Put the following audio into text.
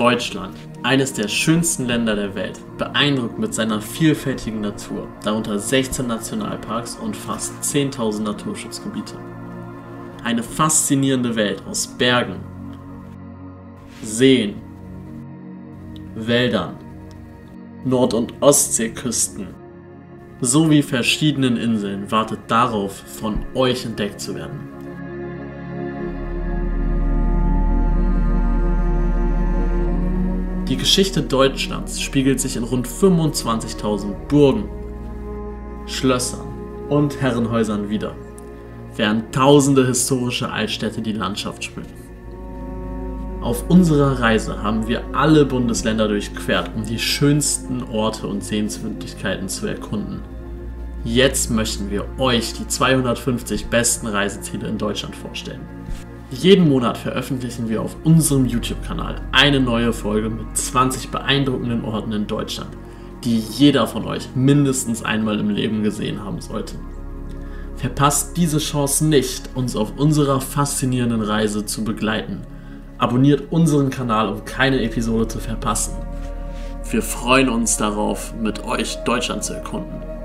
Deutschland, eines der schönsten Länder der Welt, beeindruckt mit seiner vielfältigen Natur, darunter 16 Nationalparks und fast 10.000 Naturschutzgebiete. Eine faszinierende Welt aus Bergen, Seen, Wäldern, Nord- und Ostseeküsten sowie verschiedenen Inseln wartet darauf, von euch entdeckt zu werden. Die Geschichte Deutschlands spiegelt sich in rund 25.000 Burgen, Schlössern und Herrenhäusern wider, während tausende historische Altstädte die Landschaft schmücken. Auf unserer Reise haben wir alle Bundesländer durchquert, um die schönsten Orte und Sehenswürdigkeiten zu erkunden. Jetzt möchten wir euch die 250 besten Reiseziele in Deutschland vorstellen. Jeden Monat veröffentlichen wir auf unserem YouTube-Kanal eine neue Folge mit 20 beeindruckenden Orten in Deutschland, die jeder von euch mindestens einmal im Leben gesehen haben sollte. Verpasst diese Chance nicht, uns auf unserer faszinierenden Reise zu begleiten. Abonniert unseren Kanal, um keine Episode zu verpassen. Wir freuen uns darauf, mit euch Deutschland zu erkunden.